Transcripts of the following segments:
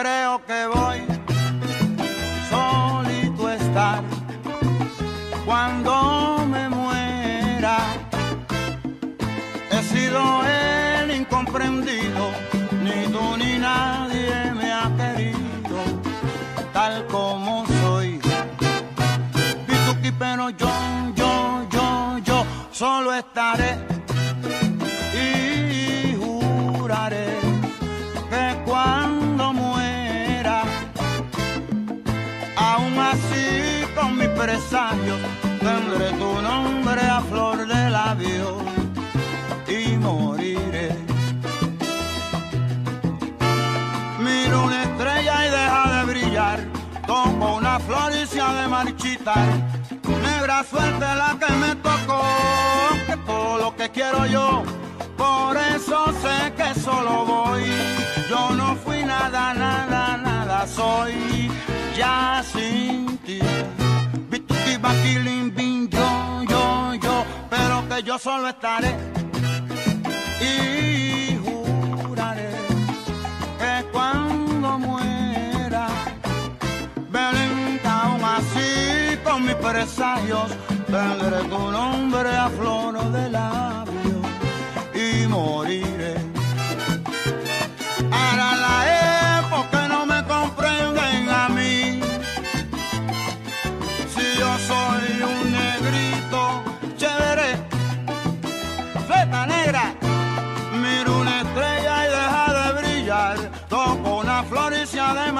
creo que voy solito a estar cuando me muera. He sido el incomprendido, ni tú ni nadie me ha querido tal como soy. Pituqui, pero yo, yo, yo, yo solo estaré presagios, tendré tu nombre a flor de labios y moriré. Miro una estrella y deja de brillar, toco una flor y se ha de marchitar. Negra suerte la que me tocó, que todo lo que quiero yo, por eso sé que solo voy. Yo no fui nada, nada, nada, soy ya sin ti. Baquilín, bin, yo, yo, yo, pero que yo solo estaré y juraré que cuando muera, Belén, aún así con mis presagios, tendré tu nombre a flor de labios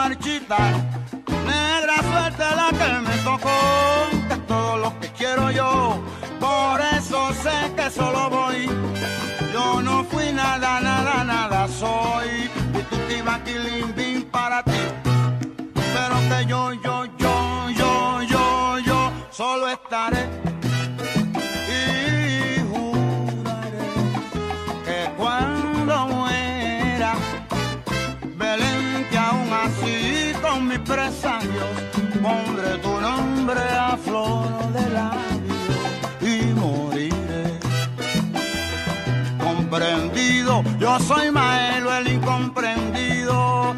de marchitar. Negra suerte la que me tocó, es todo lo que quiero yo. Por eso sé que solo voy. Yo no fui nada, nada, nada soy. Y tú te ibas bim para ti. Pero que yo, yo, yo, yo, yo, yo solo estaré mis presagios pondré tu nombre a flor de labios y moriré comprendido. Yo soy Maelo el incomprendido.